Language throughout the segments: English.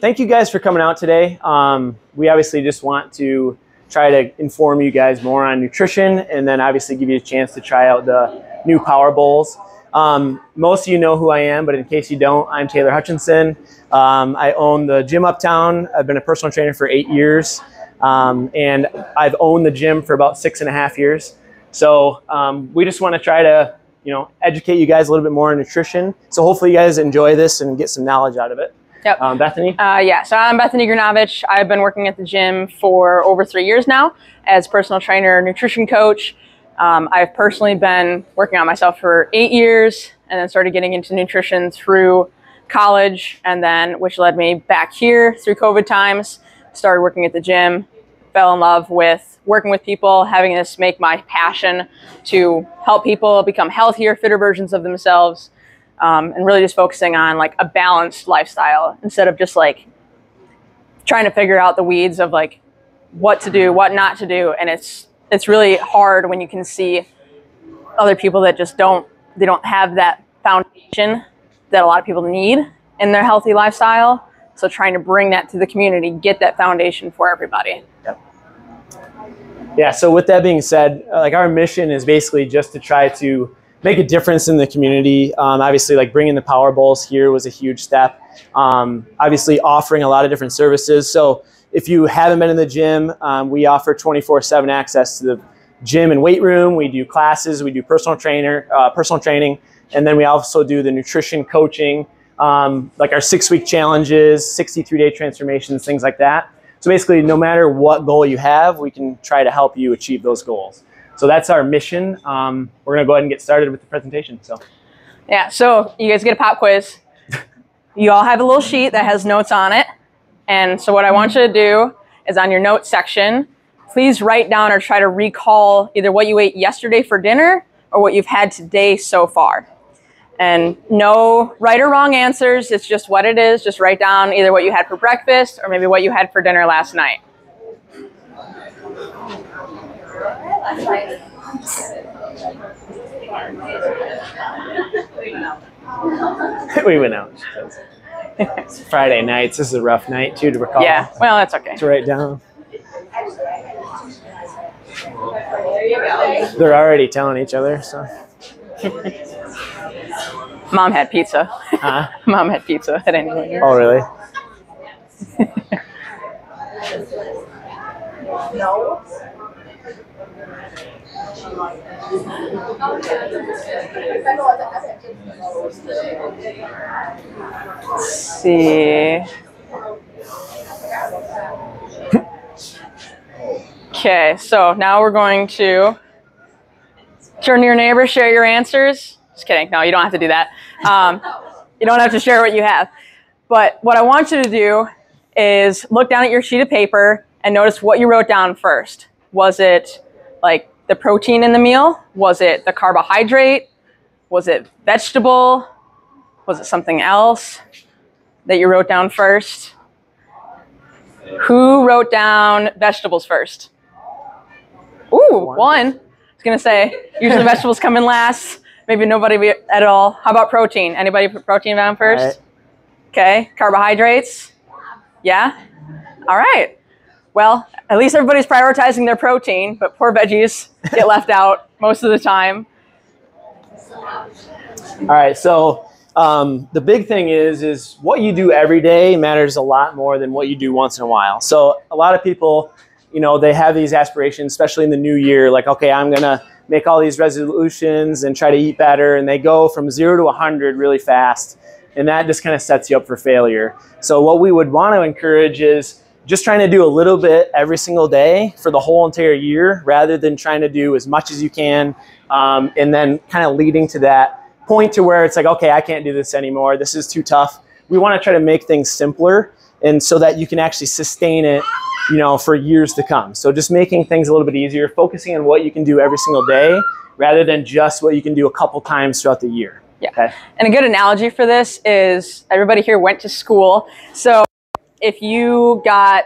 thank you guys for coming out today. Um, we obviously just want to try to inform you guys more on nutrition and then obviously give you a chance to try out the new Power Bowls. Um, most of you know who I am, but in case you don't, I'm Taylor Hutchinson. Um, I own the gym uptown. I've been a personal trainer for eight years, um, and I've owned the gym for about six and a half years. So um, we just want to try to, you know, educate you guys a little bit more on nutrition. So hopefully you guys enjoy this and get some knowledge out of it. Yep. Um, Bethany. Uh, yeah, so I'm Bethany Granovich. I've been working at the gym for over three years now as personal trainer, nutrition coach. Um, I've personally been working on myself for eight years and then started getting into nutrition through college and then which led me back here through COVID times, started working at the gym, fell in love with working with people, having this make my passion to help people become healthier, fitter versions of themselves, um, and really just focusing on like a balanced lifestyle instead of just like trying to figure out the weeds of like what to do, what not to do, and it's it's really hard when you can see other people that just don't they don't have that foundation that a lot of people need in their healthy lifestyle. So trying to bring that to the community, get that foundation for everybody. Yep. Yeah. So with that being said, uh, like our mission is basically just to try to make a difference in the community. Um, obviously, like bringing the Power Bowls here was a huge step. Um, obviously, offering a lot of different services. So if you haven't been in the gym, um, we offer 24/7 access to the gym and weight room. We do classes. We do personal trainer, uh, personal training, and then we also do the nutrition coaching, um, like our six-week challenges, 63-day transformations, things like that. So basically, no matter what goal you have, we can try to help you achieve those goals. So that's our mission. Um, we're going to go ahead and get started with the presentation. So, Yeah, so you guys get a pop quiz. You all have a little sheet that has notes on it. And so what I want you to do is on your notes section, please write down or try to recall either what you ate yesterday for dinner or what you've had today so far. And no right or wrong answers. It's just what it is. Just write down either what you had for breakfast or maybe what you had for dinner last night. we went out. It's Friday nights. This is a rough night, too, to recall. Yeah, well, that's okay. To write down. They're already telling each other, so. Mom had pizza. Huh? Mom had pizza at any later. Oh, really? See. Okay, so now we're going to turn to your neighbor, share your answers. Just kidding. No, you don't have to do that. Um, you don't have to share what you have. But what I want you to do is look down at your sheet of paper and notice what you wrote down first. Was it like the protein in the meal? Was it the carbohydrate? Was it vegetable? Was it something else that you wrote down first? Who wrote down vegetables first? Ooh, one. I was gonna say usually vegetables come in last. Maybe nobody at all. How about protein? Anybody put protein down first? Alright. Okay. Carbohydrates? Yeah? All right. Well, at least everybody's prioritizing their protein, but poor veggies get left out most of the time. All right. So um, the big thing is, is what you do every day matters a lot more than what you do once in a while. So a lot of people, you know, they have these aspirations, especially in the new year, like, okay, I'm gonna make all these resolutions and try to eat better, and they go from zero to 100 really fast, and that just kind of sets you up for failure. So what we would want to encourage is just trying to do a little bit every single day for the whole entire year, rather than trying to do as much as you can, um, and then kind of leading to that point to where it's like, okay, I can't do this anymore. This is too tough. We want to try to make things simpler, and so that you can actually sustain it, you know, for years to come. So just making things a little bit easier, focusing on what you can do every single day, rather than just what you can do a couple times throughout the year. Yeah. Okay. And a good analogy for this is everybody here went to school. So if you got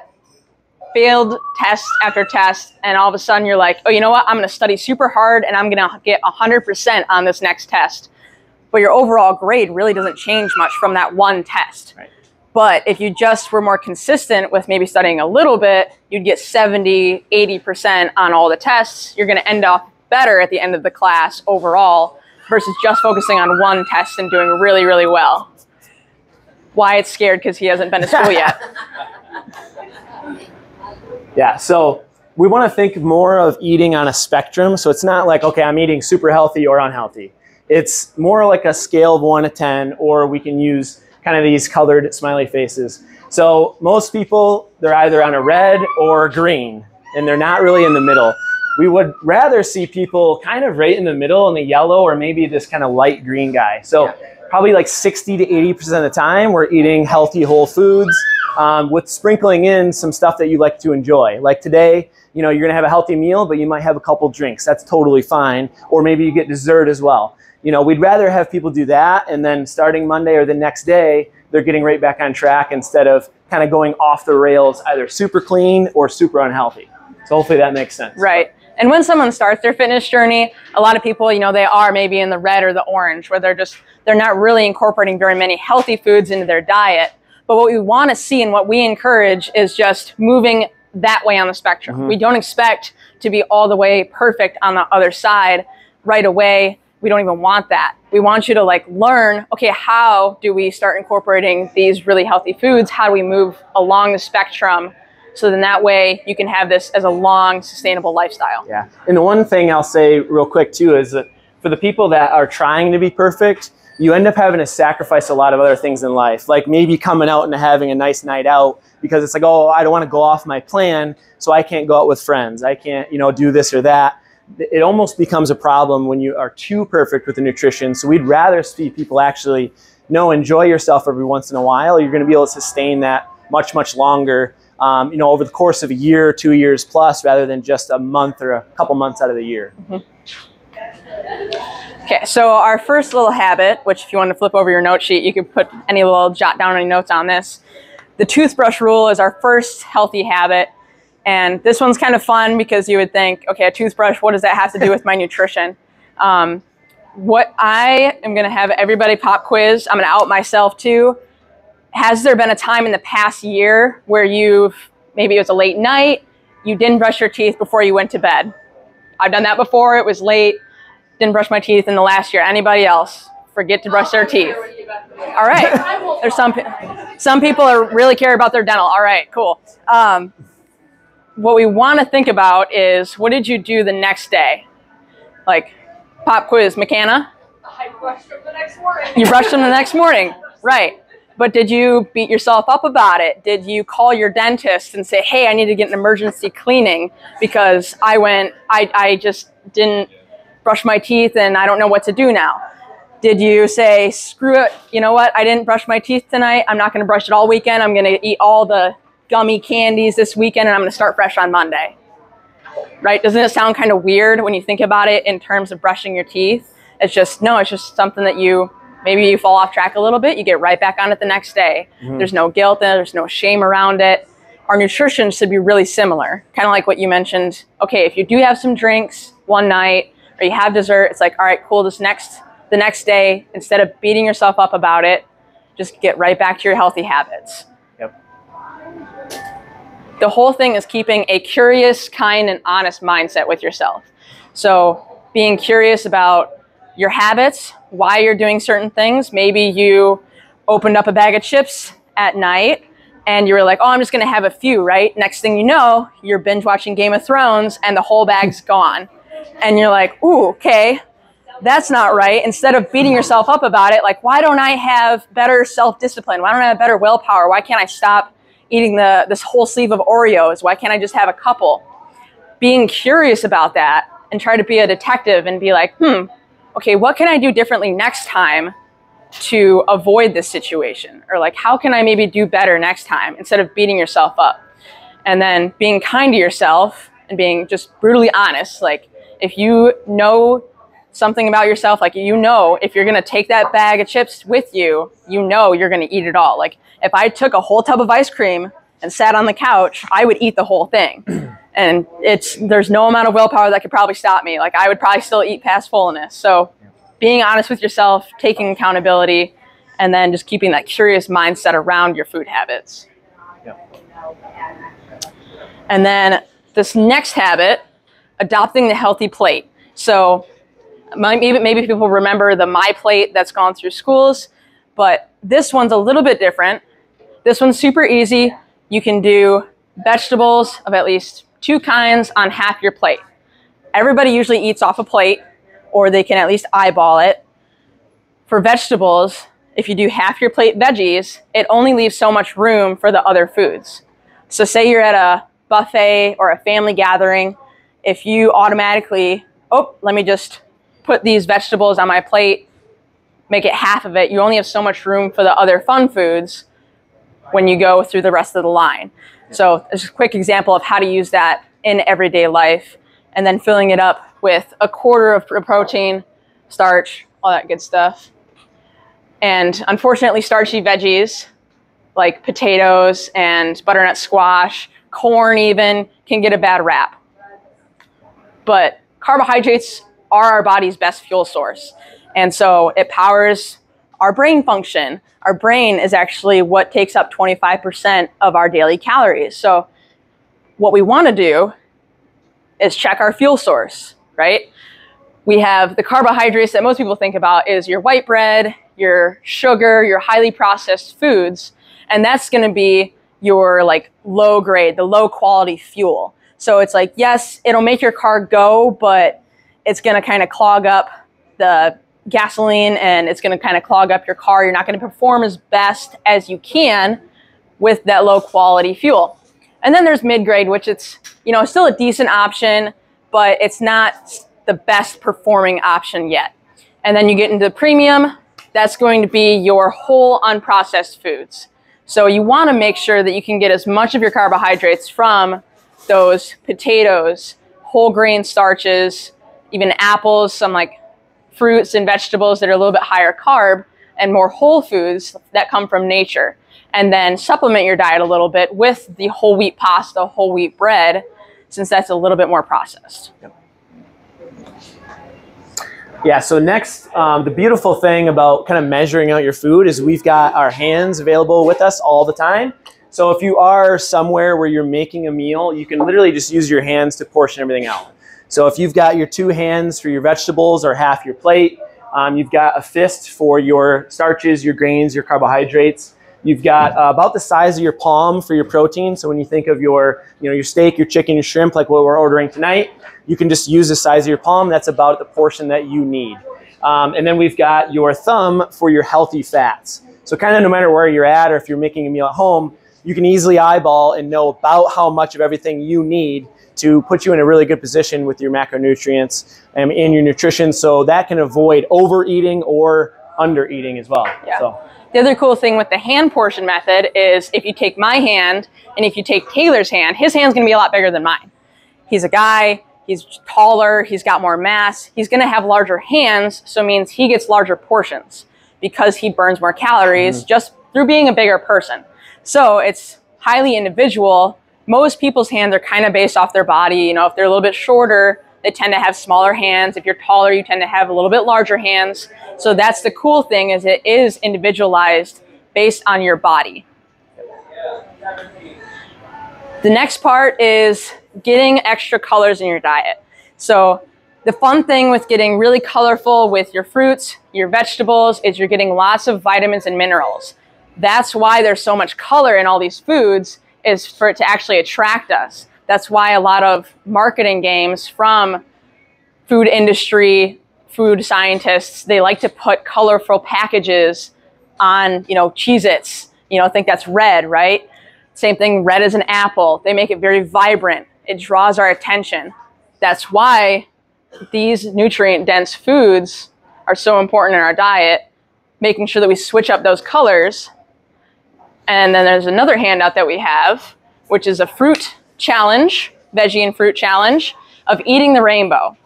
failed test after test and all of a sudden you're like, oh, you know what? I'm going to study super hard and I'm going to get 100% on this next test. But your overall grade really doesn't change much from that one test. Right. But if you just were more consistent with maybe studying a little bit, you'd get 70, 80% on all the tests. You're going to end up better at the end of the class overall versus just focusing on one test and doing really, really well. Wyatt's scared because he hasn't been to school yet. yeah, so we want to think more of eating on a spectrum. So it's not like, okay, I'm eating super healthy or unhealthy. It's more like a scale of one to 10, or we can use kind of these colored smiley faces. So most people, they're either on a red or green, and they're not really in the middle. We would rather see people kind of right in the middle in the yellow or maybe this kind of light green guy. So yeah. Probably like 60 to 80% of the time, we're eating healthy whole foods um, with sprinkling in some stuff that you like to enjoy. Like today, you know, you're gonna have a healthy meal, but you might have a couple drinks. That's totally fine. Or maybe you get dessert as well you know, we'd rather have people do that and then starting Monday or the next day, they're getting right back on track instead of kind of going off the rails, either super clean or super unhealthy. So hopefully that makes sense. Right. And when someone starts their fitness journey, a lot of people, you know, they are maybe in the red or the orange where they're just, they're not really incorporating very many healthy foods into their diet. But what we want to see and what we encourage is just moving that way on the spectrum. Mm-hmm. We don't expect to be all the way perfect on the other side right away we don't even want that. We want you to like learn, okay, how do we start incorporating these really healthy foods? How do we move along the spectrum? So then that way you can have this as a long, sustainable lifestyle. Yeah. And the one thing I'll say real quick too is that for the people that are trying to be perfect, you end up having to sacrifice a lot of other things in life, like maybe coming out and having a nice night out because it's like, oh, I don't want to go off my plan, so I can't go out with friends. I can't, you know, do this or that it almost becomes a problem when you are too perfect with the nutrition. So we'd rather see people actually know enjoy yourself every once in a while. You're going to be able to sustain that much much longer. Um, you know, over the course of a year, two years plus, rather than just a month or a couple months out of the year. Mm-hmm. Okay, so our first little habit, which if you want to flip over your note sheet, you can put any little jot down any notes on this. The toothbrush rule is our first healthy habit. And this one's kind of fun because you would think, okay, a toothbrush, what does that have to do with my nutrition? Um, what I am going to have everybody pop quiz, I'm going to out myself too. Has there been a time in the past year where you've, maybe it was a late night, you didn't brush your teeth before you went to bed? I've done that before. It was late, didn't brush my teeth in the last year. Anybody else? Forget to brush their teeth. All right. There's some, some people are really care about their dental. All right, cool. Um, what we want to think about is what did you do the next day? Like pop quiz, McKenna? I brushed them the next morning. You brushed them the next morning, right. But did you beat yourself up about it? Did you call your dentist and say, hey, I need to get an emergency cleaning because I went, I, I just didn't brush my teeth and I don't know what to do now? Did you say, screw it, you know what, I didn't brush my teeth tonight. I'm not going to brush it all weekend. I'm going to eat all the gummy candies this weekend and I'm going to start fresh on Monday. Right? Doesn't it sound kind of weird when you think about it in terms of brushing your teeth? It's just, no, it's just something that you, maybe you fall off track a little bit, you get right back on it the next day. Mm-hmm. There's no guilt there's no shame around it. Our nutrition should be really similar, kind of like what you mentioned. Okay, if you do have some drinks one night or you have dessert, it's like, all right, cool, this next, the next day, instead of beating yourself up about it, just get right back to your healthy habits Yep. the whole thing is keeping a curious, kind, and honest mindset with yourself. So being curious about your habits, why you're doing certain things. Maybe you opened up a bag of chips at night and you were like, oh, I'm just going to have a few, right? Next thing you know, you're binge watching Game of Thrones and the whole bag's gone. And you're like, ooh, okay, that's not right. Instead of beating yourself up about it, like, why don't I have better self discipline? Why don't I have better willpower? Why can't I stop eating the this whole sleeve of Oreos? Why can't I just have a couple? Being curious about that and try to be a detective and be like, hmm, okay, what can I do differently next time to avoid this situation? Or like, how can I maybe do better next time instead of beating yourself up? And then being kind to yourself and being just brutally honest. Like, if you know something about yourself, like you know, if you're gonna take that bag of chips with you, you know you're gonna eat it all. Like if I took a whole tub of ice cream and sat on the couch, I would eat the whole thing. and it's there's no amount of willpower that could probably stop me. Like I would probably still eat past fullness. So being honest with yourself, taking accountability, and then just keeping that curious mindset around your food habits. Yeah. And then this next habit, adopting the healthy plate. So maybe, maybe people remember the My Plate that's gone through schools, but this one's a little bit different. This one's super easy. You can do vegetables of at least two kinds on half your plate. Everybody usually eats off a plate, or they can at least eyeball it. For vegetables, if you do half your plate veggies, it only leaves so much room for the other foods. So say you're at a buffet or a family gathering, if you automatically, oh, let me just put these vegetables on my plate, make it half of it, you only have so much room for the other fun foods when you go through the rest of the line. So it's a quick example of how to use that in everyday life and then filling it up with a quarter of protein, starch, all that good stuff. And unfortunately, starchy veggies like potatoes and butternut squash, corn even, can get a bad rap. But carbohydrates are our body's best fuel source. And so it powers our brain function. Our brain is actually what takes up 25% of our daily calories. So what we want to do is check our fuel source, right? We have the carbohydrates that most people think about is your white bread, your sugar, your highly processed foods, and that's going to be your like low grade, the low quality fuel. So it's like, yes, it'll make your car go, but it's going to kind of clog up the gasoline and it's going to kind of clog up your car. You're not going to perform as best as you can with that low quality fuel. And then there's mid grade, which it's, you know, still a decent option, but it's not the best performing option yet. And then you get into the premium, that's going to be your whole unprocessed foods. So you want to make sure that you can get as much of your carbohydrates from those potatoes, whole grain starches, even apples, some like fruits and vegetables that are a little bit higher carb, and more whole foods that come from nature. And then supplement your diet a little bit with the whole wheat pasta, whole wheat bread, since that's a little bit more processed. Yep. Yeah, so next, um, the beautiful thing about kind of measuring out your food is we've got our hands available with us all the time. So if you are somewhere where you're making a meal, you can literally just use your hands to portion everything out. So if you've got your two hands for your vegetables or half your plate, um, you've got a fist for your starches, your grains, your carbohydrates. You've got uh, about the size of your palm for your protein. So when you think of your, you know, your steak, your chicken, your shrimp, like what we're ordering tonight, you can just use the size of your palm. That's about the portion that you need. Um, and then we've got your thumb for your healthy fats. So kind of no matter where you're at or if you're making a meal at home, you can easily eyeball and know about how much of everything you need to put you in a really good position with your macronutrients and in your nutrition. So that can avoid overeating or undereating as well. Yeah. So. The other cool thing with the hand portion method is if you take my hand and if you take Taylor's hand, his hand's gonna be a lot bigger than mine. He's a guy, he's taller, he's got more mass, he's gonna have larger hands, so it means he gets larger portions because he burns more calories mm-hmm. just through being a bigger person. So it's highly individual. Most people's hands are kind of based off their body. You know, if they're a little bit shorter, they tend to have smaller hands. If you're taller, you tend to have a little bit larger hands. So that's the cool thing is it is individualized based on your body. The next part is getting extra colors in your diet. So the fun thing with getting really colorful with your fruits, your vegetables, is you're getting lots of vitamins and minerals. That's why there's so much color in all these foods is for it to actually attract us. That's why a lot of marketing games from food industry, food scientists, they like to put colorful packages on, you know, Cheez-Its. You know, think that's red, right? Same thing, red as an apple. They make it very vibrant. It draws our attention. That's why these nutrient dense foods are so important in our diet, making sure that we switch up those colors. And then there's another handout that we have, which is a fruit challenge, veggie and fruit challenge, of eating the rainbow.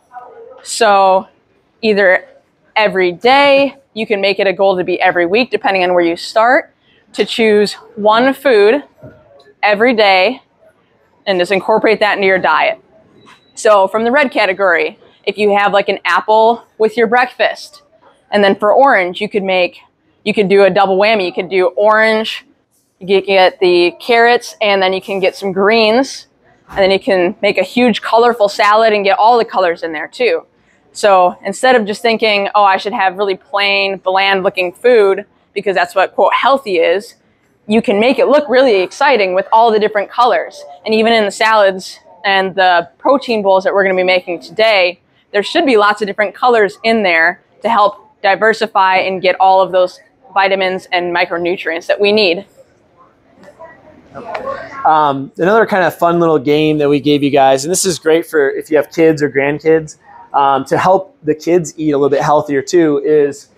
So either every day, you can make it a goal to be every week, depending on where you start, to choose one food every day and just incorporate that into your diet. So from the red category, if you have like an apple with your breakfast, and then for orange, you could make you could do a double whammy. You could do orange, you get, get the carrots, and then you can get some greens, and then you can make a huge colorful salad and get all the colors in there too. So instead of just thinking, oh, I should have really plain, bland looking food because that's what quote healthy is, you can make it look really exciting with all the different colors. And even in the salads and the protein bowls that we're going to be making today, there should be lots of different colors in there to help diversify and get all of those vitamins and micronutrients that we need. Um, another kind of fun little game that we gave you guys, and this is great for if you have kids or grandkids, um, to help the kids eat a little bit healthier too, is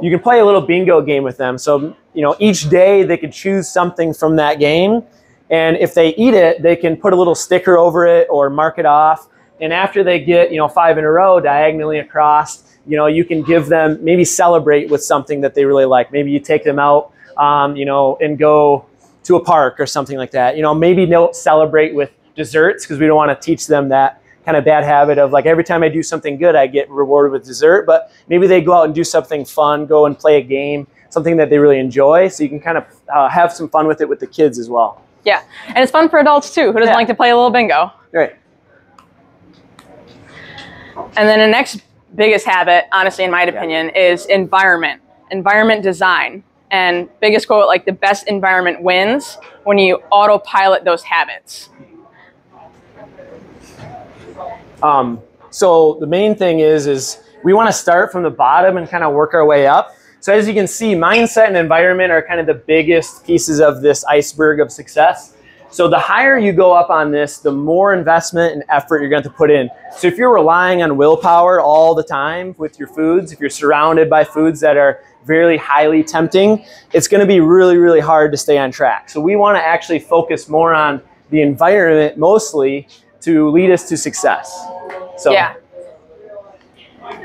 you can play a little bingo game with them. So, you know, each day they could choose something from that game. And if they eat it, they can put a little sticker over it or mark it off. And after they get, you know, five in a row diagonally across, you know, you can give them maybe celebrate with something that they really like. Maybe you take them out, um, you know, and go to a park or something like that. You know, maybe they'll celebrate with desserts because we don't want to teach them that kind of bad habit of like every time I do something good, I get rewarded with dessert. But maybe they go out and do something fun, go and play a game, something that they really enjoy. So you can kind of uh, have some fun with it with the kids as well. Yeah, and it's fun for adults too. Who doesn't Yeah. like to play a little bingo? Right. And then the next biggest habit, honestly, in my opinion, is environment, environment design. And biggest quote, like the best environment wins when you autopilot those habits. Um, so the main thing is, is we want to start from the bottom and kind of work our way up. So as you can see, mindset and environment are kind of the biggest pieces of this iceberg of success. So the higher you go up on this, the more investment and effort you're going to to put in. So if you're relying on willpower all the time with your foods, if you're surrounded by foods that are very highly tempting, it's going to be really, really hard to stay on track. So we want to actually focus more on the environment mostly to lead us to success. So Yeah.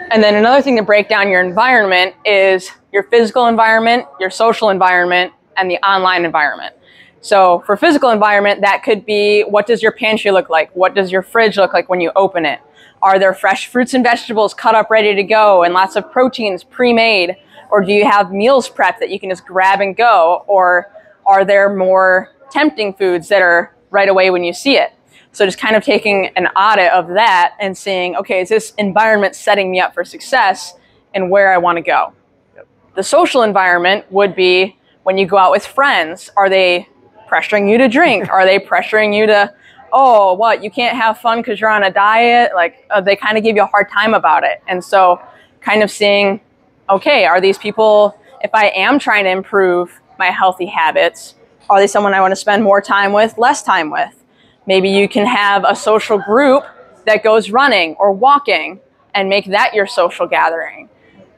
And then another thing to break down your environment is your physical environment, your social environment, and the online environment. So for physical environment, that could be what does your pantry look like? What does your fridge look like when you open it? Are there fresh fruits and vegetables cut up ready to go and lots of proteins pre-made? Or do you have meals prepped that you can just grab and go? Or are there more tempting foods that are right away when you see it? So just kind of taking an audit of that and seeing, okay, is this environment setting me up for success and where I want to go? The social environment would be when you go out with friends. Are they pressuring you to drink? Are they pressuring you to, oh, what, you can't have fun because you're on a diet? Like, uh, they kind of give you a hard time about it. And so, kind of seeing, okay, are these people, if I am trying to improve my healthy habits, are they someone I want to spend more time with, less time with? Maybe you can have a social group that goes running or walking and make that your social gathering.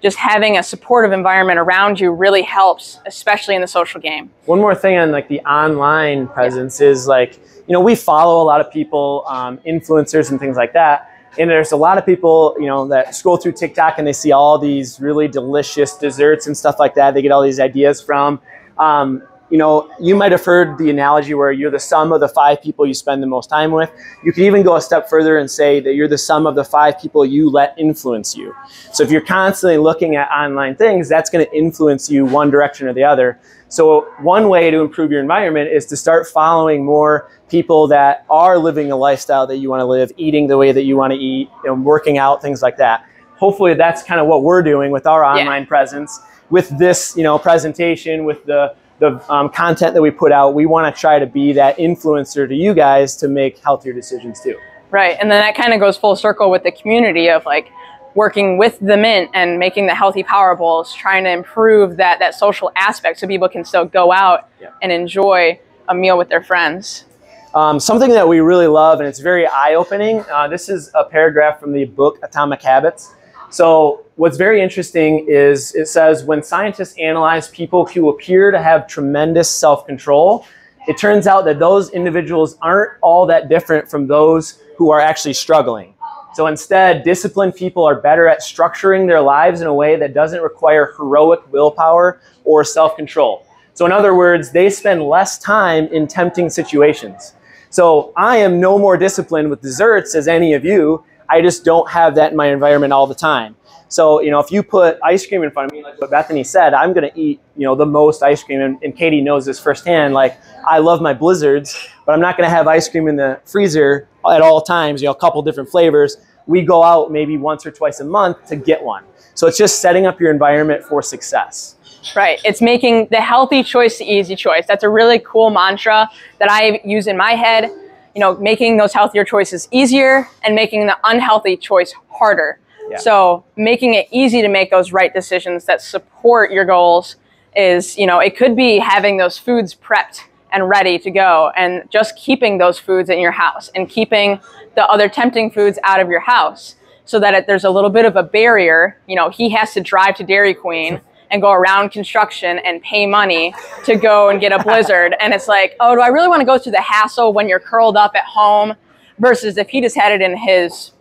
Just having a supportive environment around you really helps, especially in the social game. one more thing on like the online presence is like you know we follow a lot of people um, influencers and things like that and there's a lot of people you know that scroll through tiktok and they see all these really delicious desserts and stuff like that they get all these ideas from. Um, you know you might have heard the analogy where you're the sum of the five people you spend the most time with. You could even go a step further and say that you're the sum of the five people you let influence you. So if you're constantly looking at online things that's going to influence you one direction or the other so one way to improve your environment is to start following more people that are living a lifestyle that you want to live, eating the way that you want to eat, and working out, things like that. Hopefully, that's kind of what we're doing with our online presence, with this, you know, presentation, with the the um, content that we put out. We want to try to be that influencer to you guys to make healthier decisions too. Right. And then that kind of goes full circle with the community of like working with the mint and making the healthy power bowls, trying to improve that that social aspect so people can still go out Yeah. and enjoy a meal with their friends. Um, something that we really love, and it's very eye opening. Uh, this is a paragraph from the book Atomic Habits. So, what's very interesting is it says when scientists analyze people who appear to have tremendous self control, it turns out that those individuals aren't all that different from those who are actually struggling. So, instead, disciplined people are better at structuring their lives in a way that doesn't require heroic willpower or self control. So, in other words, they spend less time in tempting situations. So I am no more disciplined with desserts as any of you. I just don't have that in my environment all the time. So, you know, if you put ice cream in front of me, like what Bethany said, I'm going to eat, you know, the most ice cream. And, and Katie knows this firsthand. Like, I love my blizzards, but I'm not going to have ice cream in the freezer at all times, you know, a couple different flavors. We go out maybe once or twice a month to get one. So it's just setting up your environment for success. Right. It's making the healthy choice the easy choice. That's a really cool mantra that I use in my head. You know, making those healthier choices easier and making the unhealthy choice harder. Yeah. So making it easy to make those right decisions that support your goals is, you know, it could be having those foods prepped and ready to go and just keeping those foods in your house and keeping the other tempting foods out of your house so that it, there's a little bit of a barrier. You know, he has to drive to Dairy Queen and go around construction and pay money to go and get a blizzard. and it's like, oh, do I really want to go through the hassle when you're curled up at home versus if he just had it in his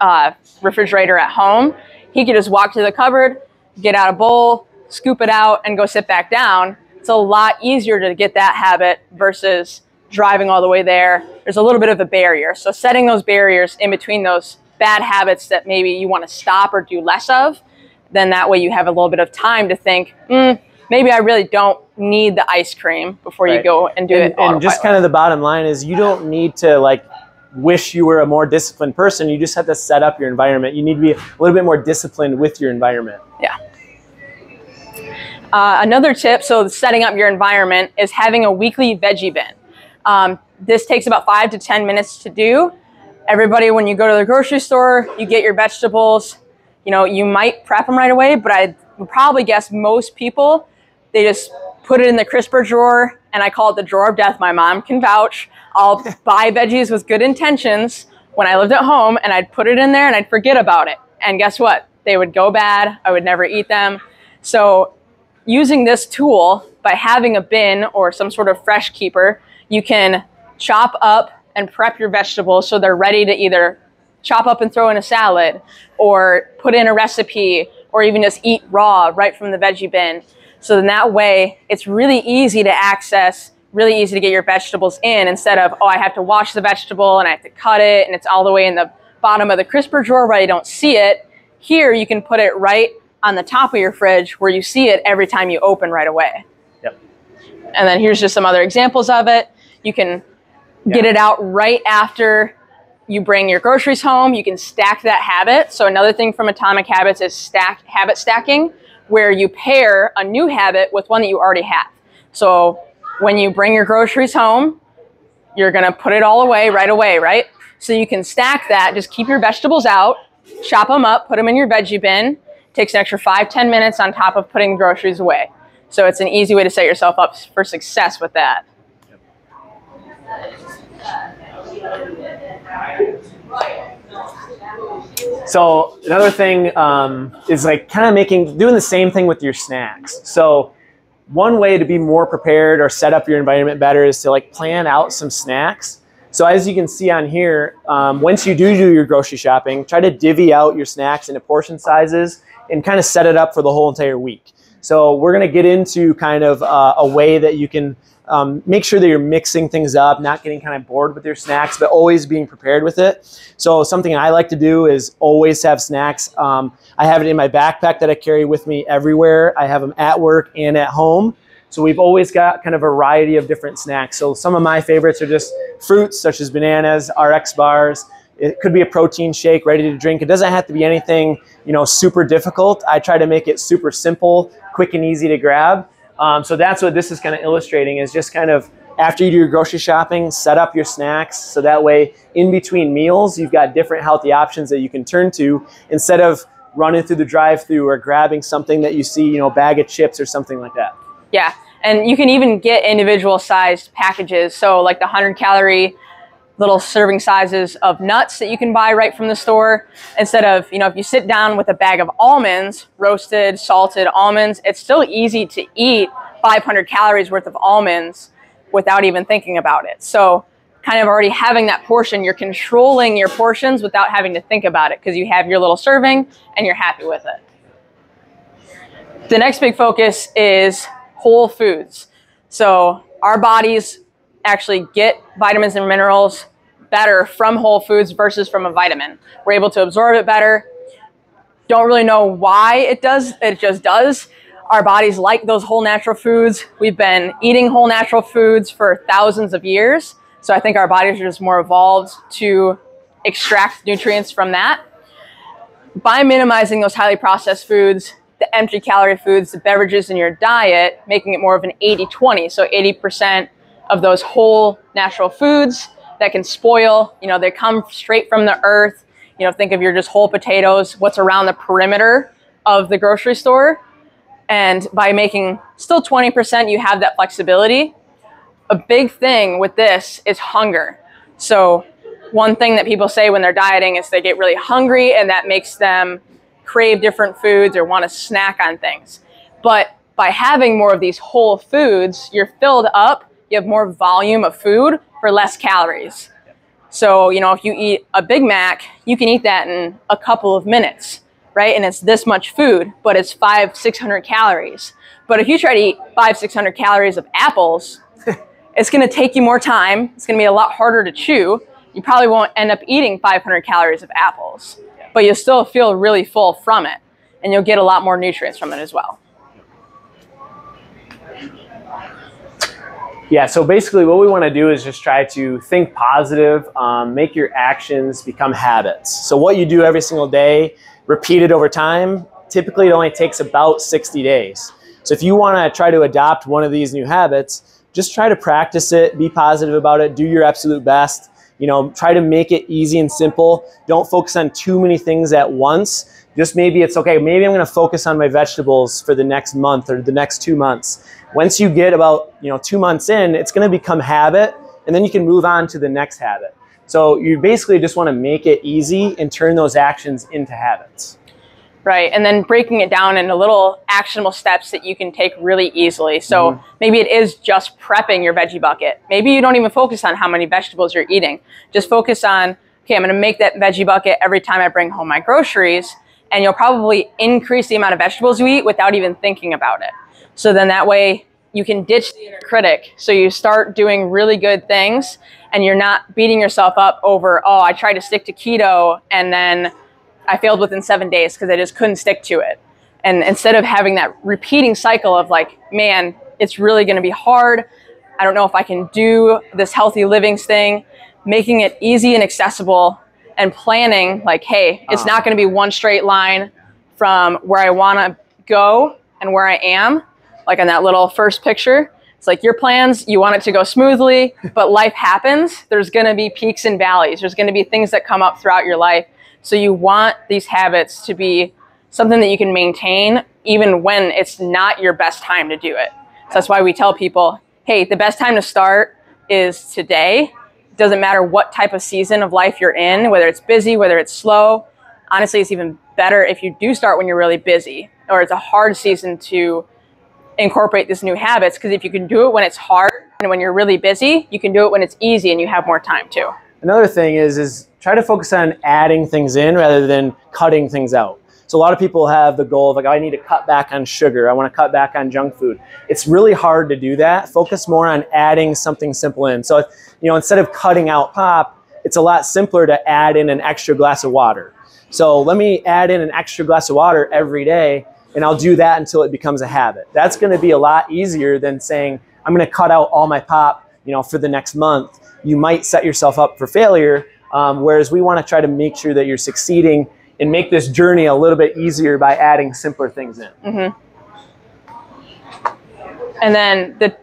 uh, refrigerator at home, he could just walk to the cupboard, get out a bowl, scoop it out, and go sit back down. It's a lot easier to get that habit versus driving all the way there. There's a little bit of a barrier. So setting those barriers in between those bad habits that maybe you want to stop or do less of, then that way you have a little bit of time to think, mm, maybe I really don't need the ice cream before right. you go and do and, it. And just kind of the bottom line is you don't need to like wish you were a more disciplined person. You just have to set up your environment. You need to be a little bit more disciplined with your environment. Yeah. Uh, another tip, so setting up your environment, is having a weekly veggie bin. Um, this takes about five to 10 minutes to do. Everybody, when you go to the grocery store, you get your vegetables. You know, you might prep them right away, but I would probably guess most people, they just put it in the crisper drawer, and I call it the drawer of death. My mom can vouch. I'll buy veggies with good intentions when I lived at home and I'd put it in there and I'd forget about it. And guess what? They would go bad. I would never eat them. So using this tool by having a bin or some sort of fresh keeper, you can chop up and prep your vegetables so they're ready to either chop up and throw in a salad or put in a recipe or even just eat raw right from the veggie bin. So in that way, it's really easy to access really easy to get your vegetables in instead of, oh, I have to wash the vegetable and I have to cut it and it's all the way in the bottom of the crisper drawer where I don't see it. Here, you can put it right on the top of your fridge where you see it every time you open right away. Yep. And then here's just some other examples of it. You can get it out right after you bring your groceries home. You can stack that habit. So another thing from Atomic Habits is stack habit stacking, where you pair a new habit with one that you already have. So when you bring your groceries home, you're going to put it all away right away, right? So you can stack that. Just keep your vegetables out, chop them up, put them in your veggie bin. Takes an extra five, 10 minutes on top of putting groceries away. So it's an easy way to set yourself up for success with that. So another thing um, is like kind of making doing the same thing with your snacks. So one way to be more prepared or set up your environment better is to like plan out some snacks. So as you can see on here, um, once you do do your grocery shopping, try to divvy out your snacks into portion sizes and kind of set it up for the whole entire week. So we're going to get into kind of uh, a way that you can um, make sure that you're mixing things up, not getting kind of bored with your snacks, but always being prepared with it. So something I like to do is always have snacks. Um, I have it in my backpack that I carry with me everywhere. I have them at work and at home. So we've always got kind of a variety of different snacks. So some of my favorites are just fruits such as bananas, RX bars. It could be a protein shake ready to drink. It doesn't have to be anything, you know, super difficult. I try to make it super simple, quick and easy to grab. Um, so that's what this is kind of illustrating is just kind of after you do your grocery shopping, set up your snacks so that way in between meals, you've got different healthy options that you can turn to instead of running through the drive-through or grabbing something that you see, you know, bag of chips or something like that. Yeah. And you can even get individual sized packages. So like the 100 calorie little serving sizes of nuts that you can buy right from the store. Instead of, you know, if you sit down with a bag of almonds, roasted, salted almonds, it's still easy to eat 500 calories worth of almonds without even thinking about it. So, kind of already having that portion, you're controlling your portions without having to think about it because you have your little serving and you're happy with it. The next big focus is whole foods. So, our bodies actually get vitamins and minerals better from whole foods versus from a vitamin. We're able to absorb it better. don't really know why it does, it just does. Our bodies like those whole natural foods. We've been eating whole natural foods for thousands of years. So I think our bodies are just more evolved to extract nutrients from that. By minimizing those highly processed foods, the empty calorie foods, the beverages in your diet, making it more of an 80 20. So 80% of those whole natural foods that can spoil, you know, they come straight from the earth. You know, think of your just whole potatoes, what's around the perimeter of the grocery store. And by making still 20%, you have that flexibility. A big thing with this is hunger. So, one thing that people say when they're dieting is they get really hungry and that makes them crave different foods or want to snack on things. But by having more of these whole foods, you're filled up, you have more volume of food for less calories. So, you know, if you eat a Big Mac, you can eat that in a couple of minutes, right? And it's this much food, but it's five, 600 calories. But if you try to eat five, 600 calories of apples, it's going to take you more time. It's going to be a lot harder to chew. You probably won't end up eating 500 calories of apples but you'll still feel really full from it. And you'll get a lot more nutrients from it as well. Yeah, so basically what we want to do is just try to think positive, um, make your actions become habits. So what you do every single day, repeated over time, typically it only takes about 60 days. So if you want to try to adopt one of these new habits, just try to practice it, be positive about it, do your absolute best, you know, try to make it easy and simple. Don't focus on too many things at once. Just maybe it's okay, maybe I'm gonna focus on my vegetables for the next month or the next two months. Once you get about, you know, two months in, it's gonna become habit and then you can move on to the next habit. So you basically just wanna make it easy and turn those actions into habits right? And then breaking it down into little actionable steps that you can take really easily. So mm-hmm. maybe it is just prepping your veggie bucket. Maybe you don't even focus on how many vegetables you're eating. Just focus on, okay, I'm going to make that veggie bucket every time I bring home my groceries. And you'll probably increase the amount of vegetables you eat without even thinking about it. So then that way you can ditch the inner critic. So you start doing really good things and you're not beating yourself up over, oh, I tried to stick to keto and then I failed within seven days because I just couldn't stick to it. And instead of having that repeating cycle of like, man, it's really going to be hard. I don't know if I can do this healthy living thing, making it easy and accessible and planning like, hey, it's uh. not going to be one straight line from where I want to go and where I am, like in that little first picture. It's like your plans, you want it to go smoothly, but life happens. There's going to be peaks and valleys. There's going to be things that come up throughout your life. So you want these habits to be something that you can maintain even when it's not your best time to do it. So that's why we tell people, hey, the best time to start is today. Doesn't matter what type of season of life you're in, whether it's busy, whether it's slow. Honestly, it's even better if you do start when you're really busy or it's a hard season to incorporate these new habits because if you can do it when it's hard and when you're really busy, you can do it when it's easy and you have more time too. Another thing is is try to focus on adding things in rather than cutting things out. So a lot of people have the goal of like, I need to cut back on sugar. I want to cut back on junk food. It's really hard to do that. Focus more on adding something simple in. So, you know, instead of cutting out pop, it's a lot simpler to add in an extra glass of water. So let me add in an extra glass of water every day and I'll do that until it becomes a habit. That's going to be a lot easier than saying, I'm going to cut out all my pop, you know, for the next month. You might set yourself up for failure um, whereas we want to try to make sure that you're succeeding and make this journey a little bit easier by adding simpler things in. Mm-hmm. And then the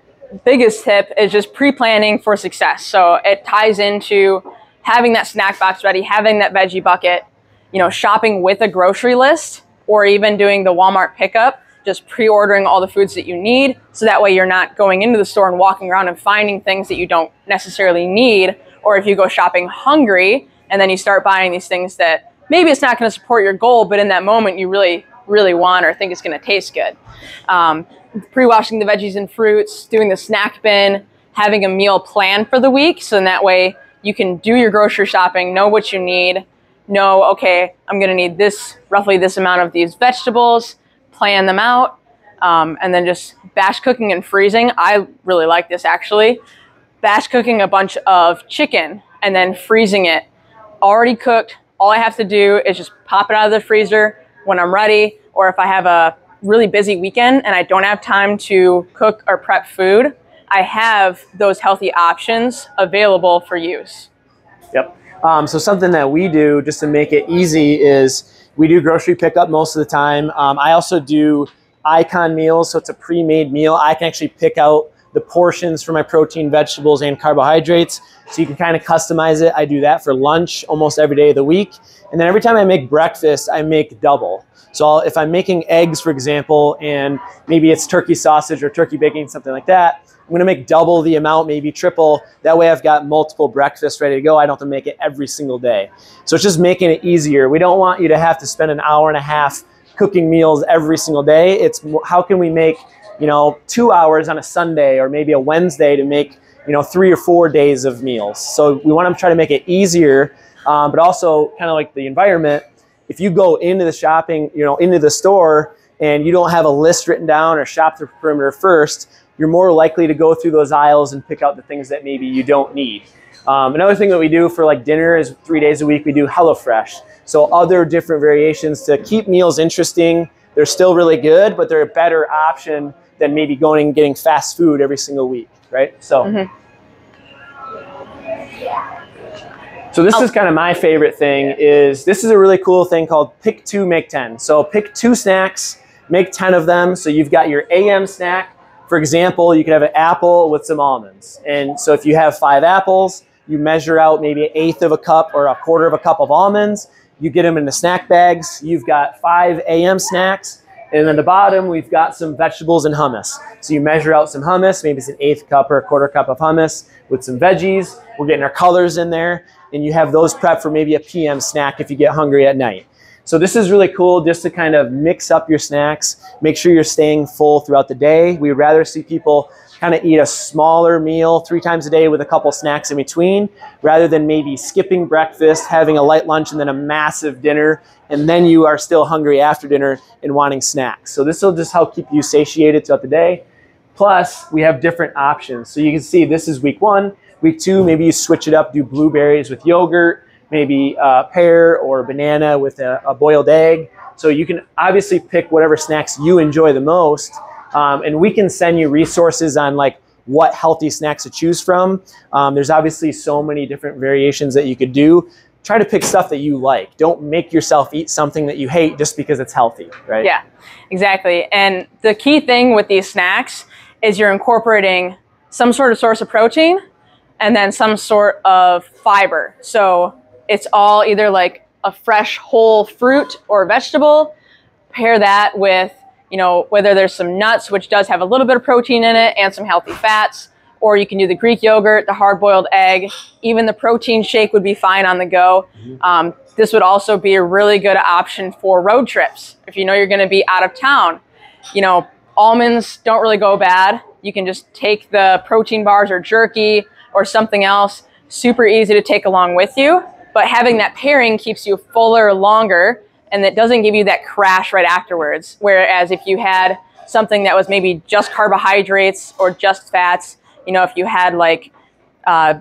biggest tip is just pre-planning for success. So it ties into having that snack box ready, having that veggie bucket, you know, shopping with a grocery list, or even doing the Walmart pickup, just pre-ordering all the foods that you need, so that way you're not going into the store and walking around and finding things that you don't necessarily need or if you go shopping hungry and then you start buying these things that maybe it's not going to support your goal, but in that moment you really, really want or think it's going to taste good. Um, pre-washing the veggies and fruits, doing the snack bin, having a meal plan for the week. So in that way you can do your grocery shopping, know what you need, know, okay, I'm going to need this, roughly this amount of these vegetables, plan them out, um, and then just batch cooking and freezing. I really like this actually batch cooking a bunch of chicken and then freezing it already cooked. All I have to do is just pop it out of the freezer, when I'm ready, or if I have a really busy weekend and I don't have time to cook or prep food, I have those healthy options available for use. Yep. Um, so something that we do just to make it easy is we do grocery pickup most of the time. Um, I also do icon meals, so it's a pre-made meal. I can actually pick out the portions for my protein, vegetables, and carbohydrates. So you can kind of customize it. I do that for lunch almost every day of the week. And then every time I make breakfast, I make double. So I'll, if I'm making eggs, for example, and maybe it's turkey sausage or turkey bacon, something like that, I'm going to make double the amount, maybe triple. That way I've got multiple breakfasts ready to go. I don't have to make it every single day. So it's just making it easier. We don't want you to have to spend an hour and a half cooking meals every single day. It's how can we make, you know, two hours on a Sunday or maybe a Wednesday to make, you know, three or four days of meals. So we want to try to make it easier, um, but also kind of like the environment. If you go into the shopping, you know, into the store and you don't have a list written down or shop the perimeter first, you're more likely to go through those aisles and pick out the things that maybe you don't need. Um, another thing that we do for like dinner is three days a week we do HelloFresh. So other different variations to keep meals interesting. They're still really good, but they're a better option than maybe going and getting fast food every single week, right? So. Mm-hmm. So this oh. is kind of my favorite thing is this is a really cool thing called pick two, make 10. So pick two snacks, make 10 of them. So you've got your AM snack, for example, you could have an apple with some almonds. And so if you have five apples, you measure out maybe an eighth of a cup or a quarter of a cup of almonds. You get them in the snack bags. You've got five AM snacks. And then the bottom, we've got some vegetables and hummus. So you measure out some hummus, maybe it's an eighth cup or a quarter cup of hummus with some veggies. We're getting our colors in there. And you have those prepped for maybe a PM snack if you get hungry at night. So this is really cool just to kind of mix up your snacks, make sure you're staying full throughout the day. We'd rather see people kind of eat a smaller meal three times a day with a couple snacks in between, rather than maybe skipping breakfast, having a light lunch, and then a massive dinner, and then you are still hungry after dinner and wanting snacks. So this will just help keep you satiated throughout the day. Plus, we have different options. So you can see this is week one. Week two, maybe you switch it up, do blueberries with yogurt, maybe a pear or banana with a, a, boiled egg. So you can obviously pick whatever snacks you enjoy the most. Um, and we can send you resources on like what healthy snacks to choose from. Um, there's obviously so many different variations that you could do. Try to pick stuff that you like. Don't make yourself eat something that you hate just because it's healthy, right? Yeah, exactly. And the key thing with these snacks is you're incorporating some sort of source of protein and then some sort of fiber. So it's all either like a fresh whole fruit or vegetable. Pair that with, you know, whether there's some nuts, which does have a little bit of protein in it and some healthy fats, or you can do the Greek yogurt, the hard boiled egg, even the protein shake would be fine on the go. Mm-hmm. Um, this would also be a really good option for road trips. If you know you're going to be out of town, you know, almonds don't really go bad. You can just take the protein bars or jerky or something else, super easy to take along with you but having that pairing keeps you fuller longer and it doesn't give you that crash right afterwards. Whereas if you had something that was maybe just carbohydrates or just fats, you know, if you had like uh,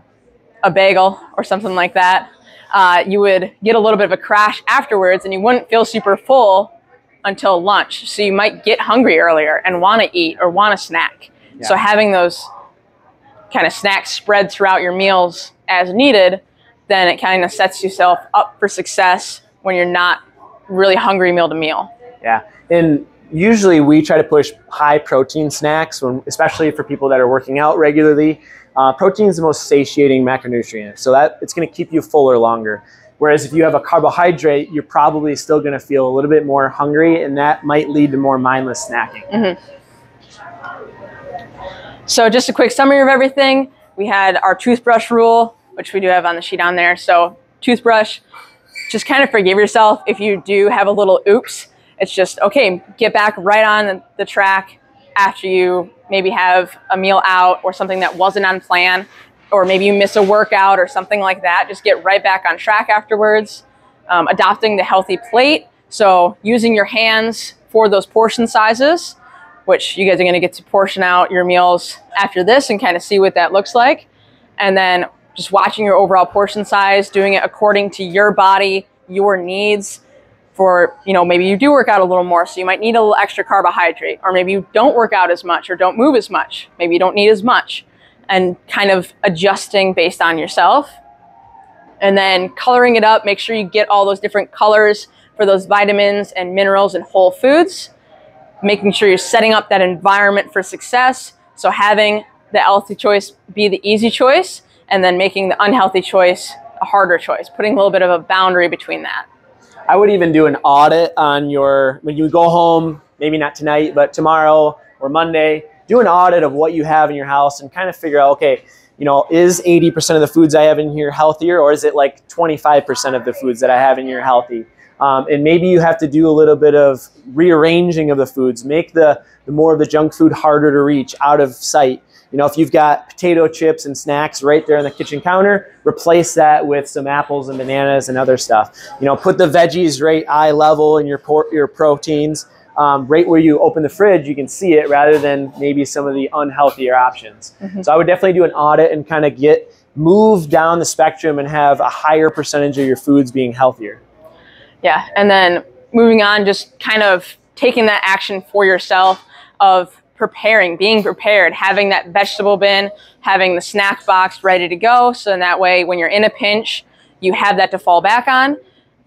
a bagel or something like that, uh, you would get a little bit of a crash afterwards and you wouldn't feel super full until lunch. So you might get hungry earlier and want to eat or want a snack. Yeah. So having those kind of snacks spread throughout your meals as needed then it kind of sets yourself up for success when you're not really hungry meal to meal. Yeah. And usually we try to push high protein snacks, when, especially for people that are working out regularly. Uh, protein is the most satiating macronutrient, so that it's going to keep you fuller longer. Whereas if you have a carbohydrate, you're probably still going to feel a little bit more hungry, and that might lead to more mindless snacking. Mm-hmm. So, just a quick summary of everything. We had our toothbrush rule, which we do have on the sheet on there. So toothbrush, just kind of forgive yourself if you do have a little oops. It's just, okay, get back right on the track after you maybe have a meal out or something that wasn't on plan, or maybe you miss a workout or something like that. Just get right back on track afterwards. Um, adopting the healthy plate. So using your hands for those portion sizes, which you guys are going to get to portion out your meals after this and kind of see what that looks like. And then just watching your overall portion size, doing it according to your body, your needs. for, you know, maybe you do work out a little more, so you might need a little extra carbohydrate, or maybe you don't work out as much or don't move as much. Maybe you don't need as much, and kind of adjusting based on yourself. And then coloring it up, make sure you get all those different colors for those vitamins and minerals and whole foods. Making sure you're setting up that environment for success. So having the healthy choice be the easy choice, and then making the unhealthy choice a harder choice, putting a little bit of a boundary between that. I would even do an audit on your when you go home, maybe not tonight, but tomorrow or Monday, do an audit of what you have in your house and kind of figure out, okay, you know, is 80% of the foods I have in here healthier or is it like 25% of the foods that I have in here healthy? Um, and maybe you have to do a little bit of rearranging of the foods, make the, the more of the junk food harder to reach, out of sight. You know, if you've got potato chips and snacks right there on the kitchen counter, replace that with some apples and bananas and other stuff. You know, put the veggies right eye level in your your proteins. Um, right where you open the fridge, you can see it rather than maybe some of the unhealthier options. Mm-hmm. So I would definitely do an audit and kind of get move down the spectrum and have a higher percentage of your foods being healthier. Yeah, and then moving on, just kind of taking that action for yourself of preparing, being prepared, having that vegetable bin, having the snack box ready to go. So in that way, when you're in a pinch, you have that to fall back on.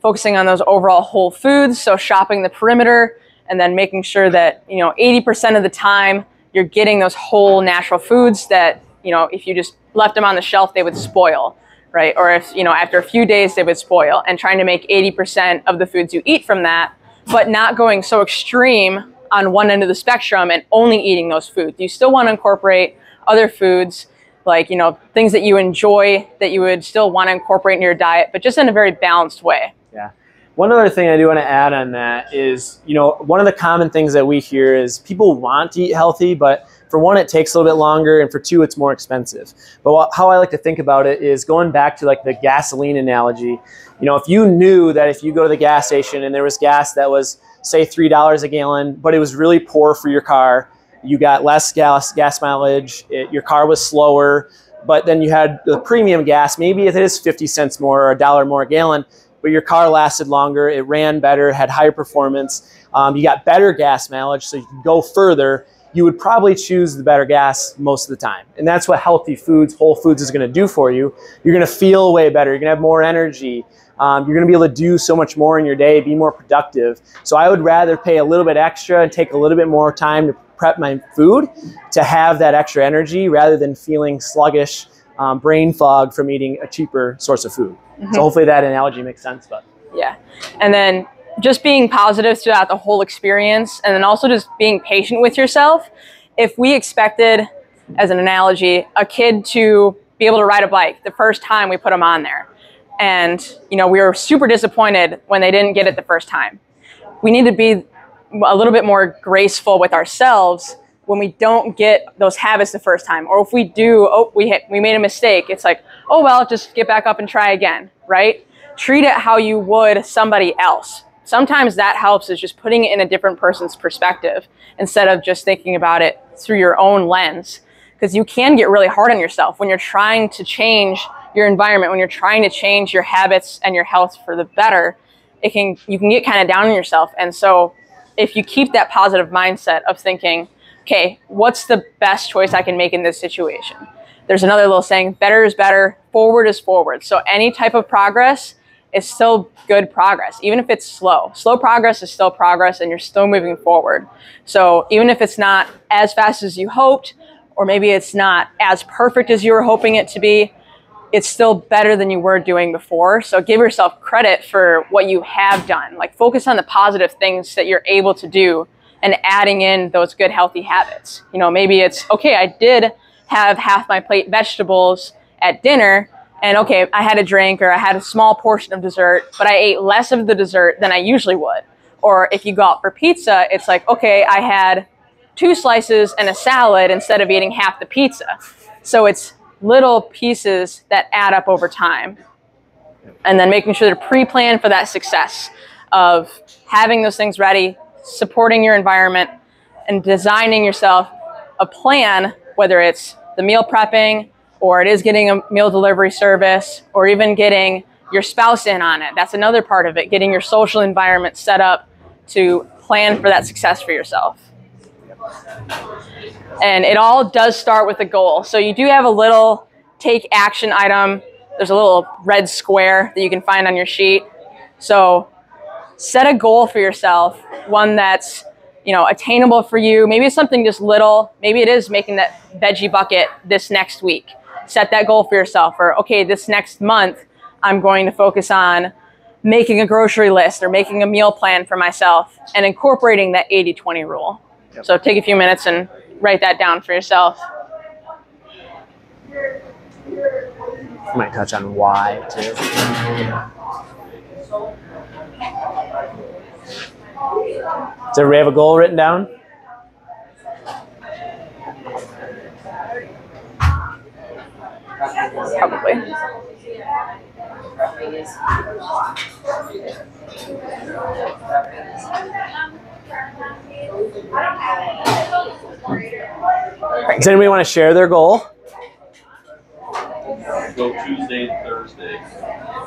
Focusing on those overall whole foods. So shopping the perimeter and then making sure that, you know, 80% of the time you're getting those whole natural foods that, you know, if you just left them on the shelf, they would spoil right? Or if, you know, after a few days they would spoil and trying to make 80% of the foods you eat from that, but not going so extreme on one end of the spectrum and only eating those foods. You still want to incorporate other foods like, you know, things that you enjoy that you would still want to incorporate in your diet, but just in a very balanced way. Yeah. One other thing I do want to add on that is, you know, one of the common things that we hear is people want to eat healthy, but for one, it takes a little bit longer, and for two, it's more expensive. But how I like to think about it is going back to like the gasoline analogy. You know, if you knew that if you go to the gas station and there was gas that was say three dollars a gallon, but it was really poor for your car. You got less gas gas mileage. It, your car was slower, but then you had the premium gas. Maybe it is fifty cents more or a dollar more a gallon, but your car lasted longer. It ran better, had higher performance. Um, you got better gas mileage, so you can go further. You would probably choose the better gas most of the time, and that's what healthy foods, whole foods, is going to do for you. You're going to feel way better. You're going to have more energy. Um, you're going to be able to do so much more in your day, be more productive. So I would rather pay a little bit extra and take a little bit more time to prep my food to have that extra energy rather than feeling sluggish, um, brain fog from eating a cheaper source of food. Mm-hmm. So hopefully that analogy makes sense. But yeah, and then just being positive throughout the whole experience, and then also just being patient with yourself. If we expected, as an analogy, a kid to be able to ride a bike the first time we put them on there and, you know, we were super disappointed when they didn't get it the first time. We need to be a little bit more graceful with ourselves when we don't get those habits the first time. Or if we do, oh, we, hit, we made a mistake. It's like, oh, well, just get back up and try again, right? Treat it how you would somebody else. Sometimes that helps is just putting it in a different person's perspective instead of just thinking about it through your own lens. Because you can get really hard on yourself when you're trying to change your environment, when you're trying to change your habits and your health for the better, it can you can get kind of down on yourself. And so if you keep that positive mindset of thinking, okay, what's the best choice I can make in this situation? There's another little saying, better is better, forward is forward. So any type of progress is still good progress, even if it's slow. Slow progress is still progress and you're still moving forward. So even if it's not as fast as you hoped, or maybe it's not as perfect as you were hoping it to be, it's still better than you were doing before. So give yourself credit for what you have done. Like focus on the positive things that you're able to do and adding in those good healthy habits. You know, maybe it's okay, I did have half my plate vegetables at dinner and okay, I had a drink or I had a small portion of dessert, but I ate less of the dessert than I usually would. Or if you go out for pizza, it's like, okay, I had two slices and a salad instead of eating half the pizza. So it's little pieces that add up over time. And then making sure to pre plan for that success of having those things ready, supporting your environment, and designing yourself a plan, whether it's the meal prepping or it is getting a meal delivery service or even getting your spouse in on it. That's another part of it, getting your social environment set up to plan for that success for yourself. And it all does start with a goal. So you do have a little take action item. There's a little red square that you can find on your sheet. So set a goal for yourself, one that's you know attainable for you. Maybe it's something just little. Maybe it is making that veggie bucket this next week. Set that goal for yourself. Or okay, this next month I'm going to focus on making a grocery list or making a meal plan for myself and incorporating that 80-20 rule. Yep. So take a few minutes and write that down for yourself. I Might touch on why too. Does everybody have a goal written down? Probably. Does anybody want to share their goal? Go Tuesday, Thursday.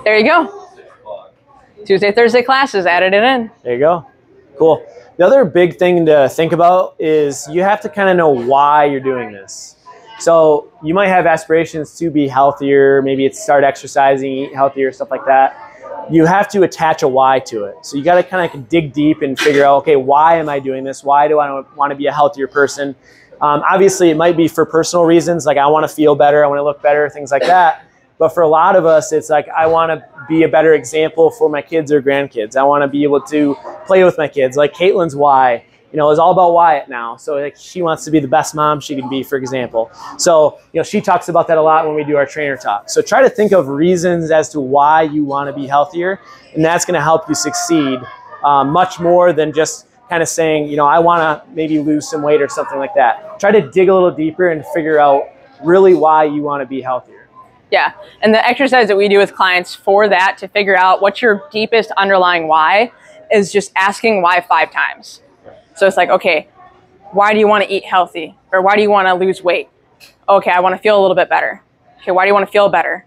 There you go. Tuesday, Thursday classes, added it in. There you go. Cool. The other big thing to think about is you have to kind of know why you're doing this. So you might have aspirations to be healthier, maybe it's start exercising, eat healthier, stuff like that. You have to attach a why to it. So you got to kind of dig deep and figure out, okay, why am I doing this? Why do I want to be a healthier person? Um, obviously, it might be for personal reasons, like I want to feel better, I want to look better, things like that. But for a lot of us, it's like I want to be a better example for my kids or grandkids. I want to be able to play with my kids. Like Caitlin's why you know, is all about Wyatt now. So like, she wants to be the best mom she can be, for example. So, you know, she talks about that a lot when we do our trainer talk. So try to think of reasons as to why you want to be healthier, and that's going to help you succeed um, much more than just kind of saying, you know, I want to maybe lose some weight or something like that. Try to dig a little deeper and figure out really why you want to be healthier. Yeah. And the exercise that we do with clients for that to figure out what's your deepest underlying why is just asking why five times. So it's like, okay, why do you want to eat healthy? Or why do you want to lose weight? Okay, I want to feel a little bit better. Okay, why do you want to feel better?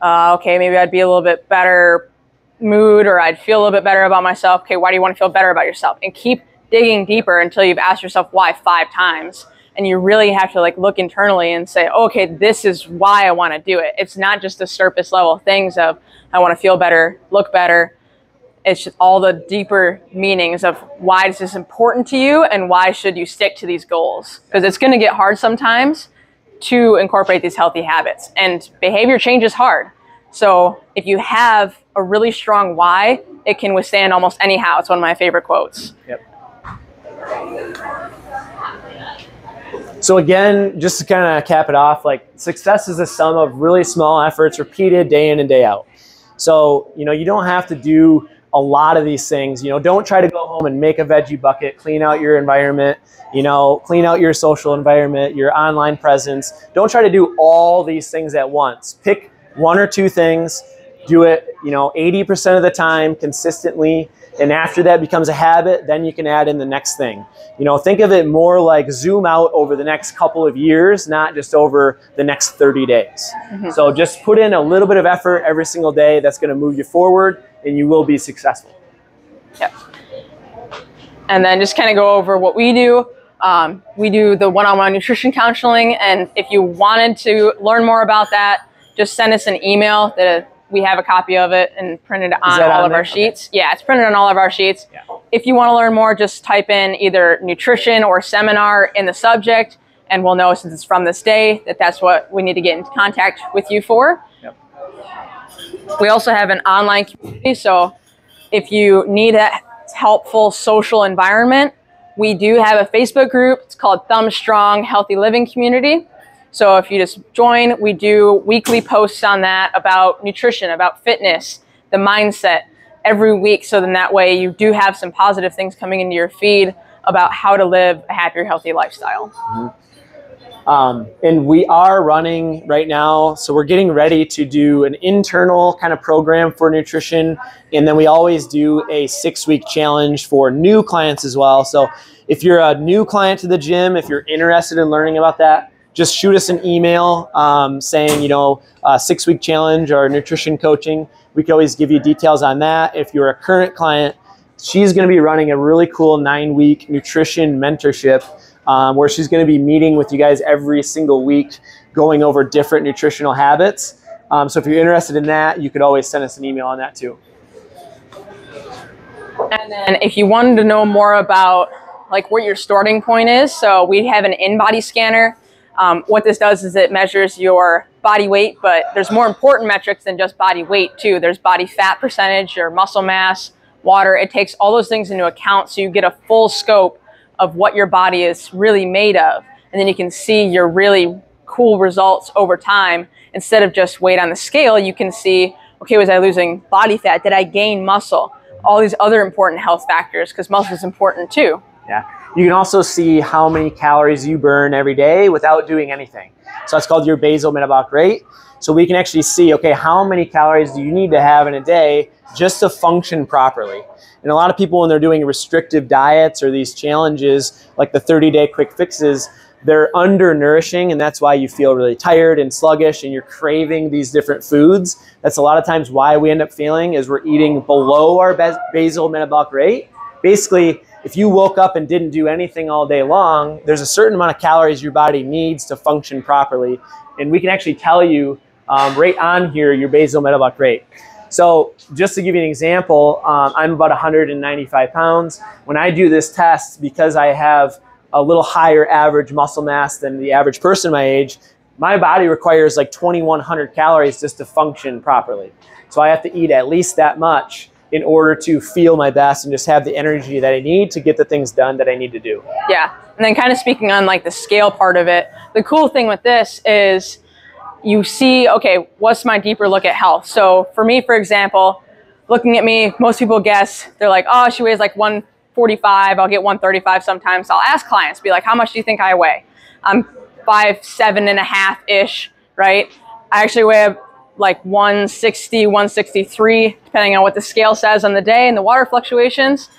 Uh, okay, maybe I'd be a little bit better mood or I'd feel a little bit better about myself. Okay, why do you want to feel better about yourself? And keep digging deeper until you've asked yourself why five times. And you really have to like look internally and say, okay, this is why I want to do it. It's not just the surface level things of I want to feel better, look better, it's just all the deeper meanings of why is this important to you and why should you stick to these goals? Because it's going to get hard sometimes to incorporate these healthy habits and behavior change is hard. So if you have a really strong why it can withstand almost any how it's one of my favorite quotes. Yep. So again just to kind of cap it off like success is a sum of really small efforts repeated day in and day out. So you know you don't have to do a lot of these things. You know, don't try to go home and make a veggie bucket, clean out your environment, you know, clean out your social environment, your online presence. Don't try to do all these things at once. Pick one or two things, do it, you know, 80% of the time consistently. And after that becomes a habit, then you can add in the next thing. You know, think of it more like zoom out over the next couple of years, not just over the next 30 days. Mm-hmm. So just put in a little bit of effort every single day that's going to move you forward and you will be successful. Yep. And then just kind of go over what we do. Um, we do the one-on-one nutrition counseling, and if you wanted to learn more about that, just send us an email. That we have a copy of it and printed on all on of there? our sheets. Okay. Yeah, it's printed on all of our sheets. Yeah. If you want to learn more, just type in either nutrition or seminar in the subject, and we'll know since it's from this day that that's what we need to get in contact with you for. Yep. We also have an online community. So if you need a helpful social environment, we do have a Facebook group. It's called Thumb Strong Healthy Living Community. So if you just join, we do weekly posts on that about nutrition, about fitness, the mindset every week. So then that way you do have some positive things coming into your feed about how to live a happier, healthy lifestyle. Mm-hmm. Um, and we are running right now, so we're getting ready to do an internal kind of program for nutrition. And then we always do a six week challenge for new clients as well. So if you're a new client to the gym, if you're interested in learning about that, just shoot us an email um, saying, you know, uh, six week challenge or nutrition coaching. We can always give you details on that. If you're a current client, she's going to be running a really cool nine week nutrition mentorship um, where she's going to be meeting with you guys every single week, going over different nutritional habits. Um, so if you're interested in that, you could always send us an email on that too. And then if you wanted to know more about like what your starting point is, so we have an InBody scanner. Um, what this does is it measures your body weight, but there's more important metrics than just body weight too. There's body fat percentage, your muscle mass, water. It takes all those things into account so you get a full scope of what your body is really made of. And then you can see your really cool results over time. Instead of just weight on the scale, you can see, okay, was I losing body fat? Did I gain muscle? All these other important health factors because muscle is important too. Yeah. You can also see how many calories you burn every day without doing anything. So that's called your basal metabolic rate. So we can actually see, okay, how many calories do you need to have in a day just to function properly? And a lot of people, when they're doing restrictive diets or these challenges, like the 30 day quick fixes, they're undernourishing, and that's why you feel really tired and sluggish and you're craving these different foods. That's a lot of times why we end up feeling is we're eating below our basal metabolic rate. Basically, if you woke up and didn't do anything all day long, there's a certain amount of calories your body needs to function properly. And we can actually tell you um, right on here your basal metabolic rate. So just to give you an example, um, I'm about 195 pounds. When I do this test, because I have a little higher average muscle mass than the average person my age, my body requires like 2,100 calories just to function properly. So I have to eat at least that much in order to feel my best and just have the energy that I need to get the things done that I need to do. Yeah. And then kind of speaking on like the scale part of it, the cool thing with this is you see, okay, what's my deeper look at health? So for me, for example, looking at me, most people guess, they're like, oh, she weighs like 145. I'll get 135 sometimes. So I'll ask clients, be like, how much do you think I weigh? I'm five, seven and a half ish, right? I actually weigh like 160, 163, depending on what the scale says on the day and the water fluctuations.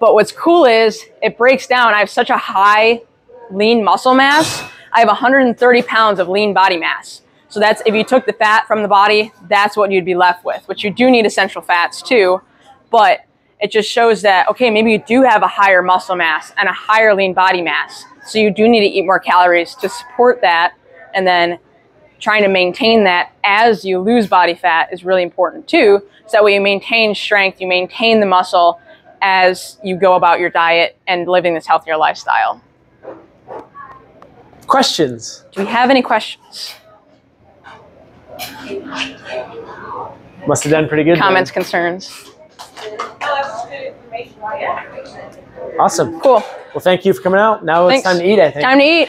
But what's cool is it breaks down. I have such a high lean muscle mass. I have 130 pounds of lean body mass. So that's if you took the fat from the body, that's what you'd be left with, which you do need essential fats too. But it just shows that, okay, maybe you do have a higher muscle mass and a higher lean body mass. So you do need to eat more calories to support that. And then trying to maintain that as you lose body fat is really important too. So that way you maintain strength, you maintain the muscle as you go about your diet and living this healthier lifestyle. Questions? Do we have any questions? Must have done pretty good. Comments, then. concerns? Awesome. Cool. Well, thank you for coming out. Now Thanks. it's time to eat, I think. Time to eat.